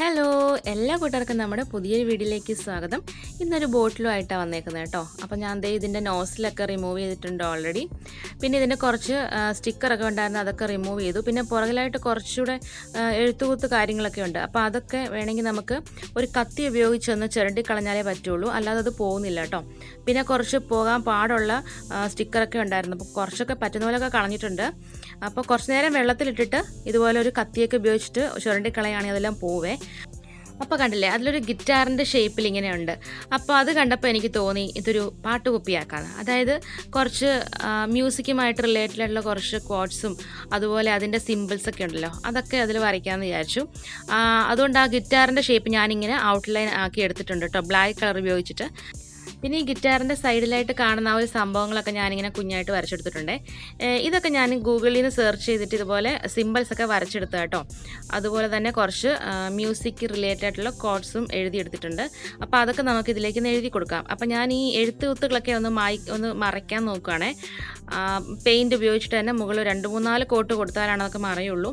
Hello എല്ലാ കൂട്ടുകാർക്കും നമ്മുടെ പുതിയൊരു വീഡിയോയിലേക്ക് സ്വാഗതം. ഇന്നൊരു ബോട്ടിലുമായിട്ടാണ് വന്നേക്കുന്നത് കേട്ടോ. അപ്പോൾ ഞാൻ ദേ ഇതിന്റെ നോസിലൊക്കെ റിമൂവ് ചെയ്തിട്ടുണ്ട് ഓൾറെഡി പിന്നെ ഇതിന്റെ കുറച്ച് സ്റ്റിക്കറൊക്കെ ഉണ്ടായിരുന്നു അതൊക്കെ റിമൂവ് ചെയ്തു. പിന്നെ പുറകിലായിട്ട് കുറച്ചുകൂടെ എഴുത്തുകുത്ത് കാര്യങ്ങളൊക്കെ ഉണ്ട്. അപ്പോൾ അതൊക്കെ വേണമെങ്കിൽ നമുക്ക് ഒരു കത്തി ഉപയോഗിച്ചൊന്ന് ചിരണ്ടി കളഞ്ഞാലേ പറ്റുള്ളൂ. അല്ലാതെ അത് പോകുന്നില്ല കേട്ടോ. പിന്നെ കുറച്ച് പോകാൻ പാടുള്ള സ്റ്റിക്കറൊക്കെ ഉണ്ടായിരുന്നു. അപ്പോൾ കുറച്ചൊക്കെ പറ്റുന്ന പോലെയൊക്കെ കളഞ്ഞിട്ടുണ്ട്. അപ്പോൾ കുറച്ച് നേരം വെള്ളത്തിലിട്ടിട്ട് ഇതുപോലെ ഒരു കത്തിയൊക്കെ ഉപയോഗിച്ചിട്ട് ചുരണ്ടി കളയുകയാണെങ്കിൽ അതെല്ലാം പോവേ. അപ്പോൾ കണ്ടില്ലേ അതിലൊരു ഗിറ്റാറിന്റെ ഷേപ്പിൽ ഇങ്ങനെയുണ്ട്. അപ്പോൾ അത് കണ്ടപ്പോൾ എനിക്ക് തോന്നി ഇതൊരു പാട്ടുകുപ്പിയാക്കാന്ന്. അതായത് കുറച്ച് മ്യൂസിക്കുമായിട്ട് റിലേറ്റഡ് ആയിട്ടുള്ള കുറച്ച് ക്വാഡ്സും അതുപോലെ അതിന്റെ സിമ്പിൾസൊക്കെ ഉണ്ടല്ലോ അതൊക്കെ അതിൽ വരയ്ക്കാമെന്ന് വിചാരിച്ചു. അതുകൊണ്ട് ആ ഗിറ്റാറിന്റെ ഷേപ്പ് ഞാനിങ്ങനെ ഔട്ട്ലൈൻ ആക്കി എടുത്തിട്ടുണ്ട് കേട്ടോ ബ്ലാക്ക് കളർ ഉപയോഗിച്ചിട്ട്. പിന്നെ ഈ ഗിറ്റാറിന്റെ സൈഡിലായിട്ട് കാണുന്ന ആ ഒരു സംഭവങ്ങളൊക്കെ ഞാനിങ്ങനെ കുഞ്ഞായിട്ട് വരച്ചെടുത്തിട്ടുണ്ട്. ഇതൊക്കെ ഞാൻ ഗൂഗിളിൽ നിന്ന് സെർച്ച് ചെയ്തിട്ട് ഇതുപോലെ സിമ്പിൾസ് ഒക്കെ വരച്ചെടുത്ത കേട്ടോ അതുപോലെ തന്നെ കുറച്ച് മ്യൂസിക് റിലേറ്റഡ് ആയിട്ടുള്ള കോഡ്സും എഴുതിയെടുത്തിട്ടുണ്ട്. അപ്പോൾ അതൊക്കെ നമുക്ക് ഇതിലേക്ക് ഒന്ന് എഴുതി കൊടുക്കാം. അപ്പോൾ ഞാൻ ഈ എഴുത്തുകുത്തുകളൊക്കെ ഒന്ന് മായി ഒന്ന് മറയ്ക്കാൻ നോക്കുകയാണേ പെയിന്റ് ഉപയോഗിച്ചിട്ട് തന്നെ മുകളിൽ രണ്ട് മൂന്നാൽ കോട്ട് കൊടുത്താലാണ് അതൊക്കെ മറയുള്ളൂ.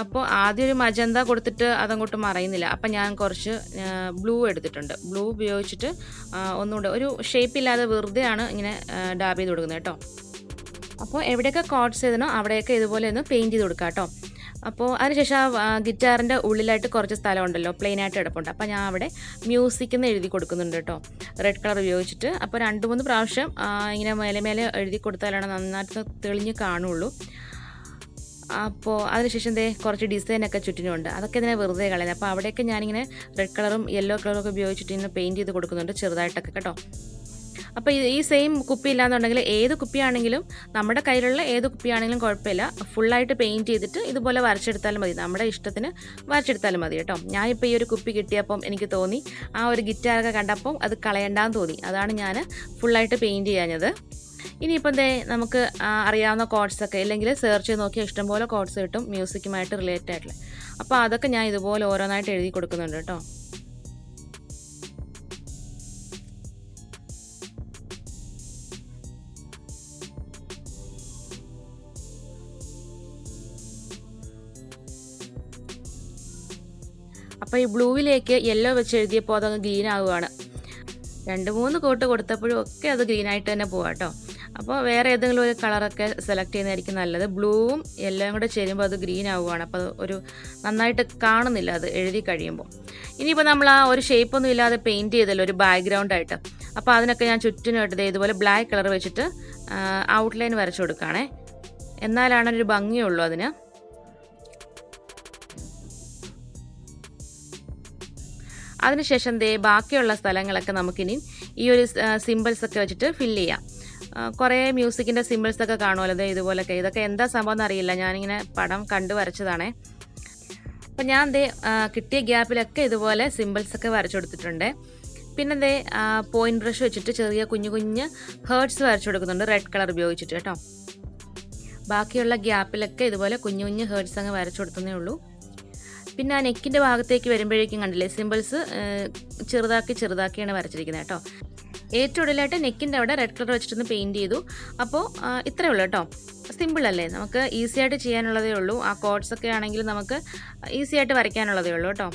അപ്പോൾ ആദ്യം ഒരു മജന്ത കൊടുത്തിട്ട് അതങ്ങോട്ട് മറയുന്നില്ല. അപ്പം ഞാൻ കുറച്ച് ബ്ലൂ എടുത്തിട്ടുണ്ട്. ബ്ലൂ ഉപയോഗിച്ചിട്ട് ഒന്നുകൂടെ ഒരു ഷേപ്പില്ലാതെ വെറുതെയാണ് ഇങ്ങനെ ഡാബ് ചെയ്ത് കൊടുക്കുന്നത് കേട്ടോ. അപ്പോൾ എവിടെയൊക്കെ കോട്ട്സ് ചെയ്തനോ അവിടെയൊക്കെ ഇതുപോലെ ഒന്ന് പെയിന്റ് ചെയ്ത് കൊടുക്കാം കേട്ടോ. അപ്പോൾ അതിനുശേഷം ആ ഗിറ്റാറിന്റെ ഉള്ളിലായിട്ട് കുറച്ച് സ്ഥലമുണ്ടല്ലോ പ്ലെയിൻ ആയിട്ട് കിടപ്പുണ്ട്. അപ്പോൾ ഞാൻ അവിടെ മ്യൂസിക് എന്ന് എഴുതി കൊടുക്കുന്നുണ്ട് കേട്ടോ. റെഡ് കളർ ഉപയോഗിച്ചിട്ട്. അപ്പോൾ രണ്ട് മൂന്ന് പ്രാവശ്യം ഇങ്ങനെ മേലെ മേലെ എഴുതി കൊടുത്താലാണ് നന്നായിട്ട് തെളിഞ്ഞ് കാണുള്ളൂ. അപ്പോൾ അതിനുശേഷം ദേ കുറച്ച് ഡിസൈനൊക്കെ ചുറ്റിനുണ്ട്. അതൊക്കെ ഇതിനെ വെറുതെ കളയുന്നത് അപ്പോൾ അവിടെയൊക്കെ ഞാനിങ്ങനെ റെഡ് കളറും യെല്ലോ കളറും ഒക്കെ ഉപയോഗിച്ചിട്ട് ഇങ്ങനെ പെയിന്റ് ചെയ്ത് കൊടുക്കുന്നുണ്ട് ചെറുതായിട്ടൊക്കെ കേട്ടോ. അപ്പോൾ ഈ- സെയിം കുപ്പി ഇല്ലാന്നുണ്ടെങ്കിൽ ഏത് കുപ്പിയാണെങ്കിലും നമ്മുടെ കയ്യിലുള്ള ഏത് കുപ്പിയാണെങ്കിലും കുഴപ്പമില്ല. ഫുള്ളായിട്ട് പെയിന്റ് ചെയ്തിട്ട് ഇതുപോലെ വരച്ചെടുത്താലും മതി. നമ്മുടെ ഇഷ്ടത്തിന് വരച്ചെടുത്താലും മതി കേട്ടോ. ഞാനിപ്പോൾ ഈ ഒരു കുപ്പി കിട്ടിയപ്പം എനിക്ക് തോന്നി ആ ഒരു ഗിറ്റാറൊക്കെ കണ്ടപ്പം അത് കളയണ്ടാന്ന് തോന്നി. അതാണ് ഞാൻ ഫുള്ളായിട്ട് പെയിന്റ് ചെയ്യാഞ്ഞത്. ഇനിയിപ്പം ദേ നമുക്ക് അറിയാവുന്ന കോഡ്സൊക്കെ ഇല്ലെങ്കിൽ സെർച്ച് ചെയ്ത് നോക്കിയാൽ ഇഷ്ടംപോലെ കോഡ്സ് കിട്ടും മ്യൂസിക്കുമായിട്ട് റിലേറ്റഡ് ആയിട്ടുള്ള. അപ്പോൾ അതൊക്കെ ഞാൻ ഇതുപോലെ ഓരോന്നായിട്ട് എഴുതി കൊടുക്കുന്നുണ്ട് കേട്ടോ. അപ്പോൾ ഈ ബ്ലൂവിലേക്ക് യെല്ലോ വെച്ച് എഴുതിയപ്പോൾ അതങ്ങ് ഗ്രീൻ ആവുകയാണ്. രണ്ട് മൂന്ന് കോട്ട് കൊടുത്തപ്പോഴും ഒക്കെ അത് ഗ്രീനായിട്ട് തന്നെ പോവാം കേട്ടോ. അപ്പോൾ വേറെ ഏതെങ്കിലും ഒരു കളറൊക്കെ സെലക്ട് ചെയ്യുന്നതായിരിക്കും നല്ലത്. ബ്ലൂവും യെല്ലോയും കൂടെ ചേരുമ്പോൾ അത് ഗ്രീൻ ആവുകയാണ് അപ്പോൾ ഒരു നന്നായിട്ട് കാണുന്നില്ല അത് എഴുതി കഴിയുമ്പോൾ ഇനിയിപ്പോൾ നമ്മൾ ആ ഒരു ഷേപ്പൊന്നും ഇല്ലാതെ പെയിന്റ് ചെയ്തല്ലോ ഒരു ബാക്ക്ഗ്രൗണ്ട് ആയിട്ട്. അപ്പോൾ അതിനൊക്കെ ഞാൻ ചുറ്റിനായിട്ട് ഇതുപോലെ ബ്ലാക്ക് കളർ വെച്ചിട്ട് ഔട്ട്ലൈൻ വരച്ചു കൊടുക്കുകയാണേ. എന്നാലാണ് ഒരു ഭംഗിയുള്ളൂ അതിന്. അതിനുശേഷം ദേ ബാക്കിയുള്ള സ്ഥലങ്ങളൊക്കെ നമുക്കിനി ഈ ഒരു സിമ്പിൾസ് ഒക്കെ വെച്ചിട്ട് ഫില്ല് ചെയ്യാം. കുറേ മ്യൂസിക്കിന്റെ സിമ്പിൾസ് ഒക്കെ കാണുമല്ലോ. അതെ ഇതുപോലൊക്കെ. ഇതൊക്കെ എന്താ സംഭവം എന്നറിയില്ല. ഞാനിങ്ങനെ പടം കണ്ടു വരച്ചതാണേ. അപ്പം ഞാൻ ദേ കിട്ടിയ ഗ്യാപ്പിലൊക്കെ ഇതുപോലെ സിമ്പിൾസ് ഒക്കെ വരച്ചു കൊടുത്തിട്ടുണ്ട്. പിന്നെ ദേ പോയിന്റ് ബ്രഷ് വെച്ചിട്ട് ചെറിയ കുഞ്ഞു കുഞ്ഞ് ഹേർട്സ് വരച്ചു കൊടുക്കുന്നുണ്ട്. റെഡ് കളർ ഉപയോഗിച്ചിട്ട് കേട്ടോ. ബാക്കിയുള്ള ഗ്യാപ്പിലൊക്കെ ഇതുപോലെ കുഞ്ഞു കുഞ്ഞ് ഹേർട്സ് അങ്ങ് വരച്ചു കൊടുത്തതേ ഉള്ളൂ. പിന്നെ ആ നെക്കിന്റെ ഭാഗത്തേക്ക് വരുമ്പോഴേക്കും കണ്ടില്ലേ സിമ്പിൾസ് ചെറുതാക്കി ചെറുതാക്കിയാണ് വരച്ചിരിക്കുന്നത് കേട്ടോ. ഏറ്റവും ഉള്ളിലായിട്ട് നെക്കിന്റെ അവിടെ റെഡ് കളർ വെച്ചിട്ടൊന്ന് പെയിന്റ് ചെയ്തു. അപ്പോൾ ഇത്രയേ ഉള്ളൂ കേട്ടോ സിമ്പിൾ അല്ലേ? നമുക്ക് ഈസി ആയിട്ട് ചെയ്യാനുള്ളതേ ഉള്ളൂ. ആ കോഡ്സ് ഒക്കെ ആണെങ്കിൽ നമുക്ക് ഈസി ആയിട്ട് വരയ്ക്കാനുള്ളതേ ഉള്ളൂ കേട്ടോ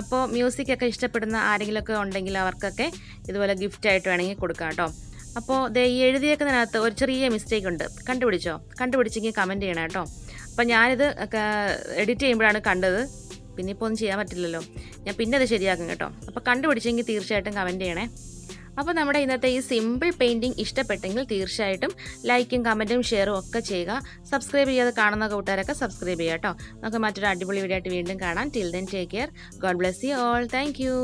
അപ്പോൾ മ്യൂസിക് ഒക്കെ ഇഷ്ടപ്പെടുന്ന ആരെങ്കിലുമൊക്കെ ഉണ്ടെങ്കിൽ അവർക്കൊക്കെ ഇതുപോലെ ഗിഫ്റ്റ് ആയിട്ട് വേണമെങ്കിൽ കൊടുക്കാം കേട്ടോ അപ്പോൾ ദേ ഈ എഴുതിയേക്കുന്നതിനകത്ത് ഒരു ചെറിയ മിസ്റ്റേക്ക് ഉണ്ട്. കണ്ടുപിടിച്ചോ? കണ്ടുപിടിച്ചെങ്കിൽ കമന്റ് ചെയ്യണം കേട്ടോ അപ്പോൾ ഞാനിത് എഡിറ്റ് ചെയ്യുമ്പോഴാണ് കണ്ടത്. പിന്നെ ഇപ്പോൾ ഒന്നും ചെയ്യാൻ പറ്റില്ലല്ലോ. ഞാൻ പിന്നെ അത് ശരിയാക്കും കേട്ടോ. അപ്പോൾ കണ്ടുപിടിച്ചെങ്കിൽ തീർച്ചയായിട്ടും കമന്റ് ചെയ്യണേ. അപ്പോൾ നമ്മുടെ ഇന്നത്തെ ഈ സിമ്പിൾ പെയിന്റിങ് ഇഷ്ടപ്പെട്ടെങ്കിൽ തീർച്ചയായിട്ടും ലൈക്കും കമന്റും ഷെയറും ഒക്കെ ചെയ്യുക. സബ്സ്ക്രൈബ് ചെയ്യാതെ കാണുന്ന കൂട്ടുകാരൊക്കെ സബ്സ്ക്രൈബ് ചെയ്യുക കേട്ടോ നമുക്ക് മറ്റൊരു അടിപൊളി വീഡിയോ ആയിട്ട് വീണ്ടും കാണാം. Till then take care God bless you all thank you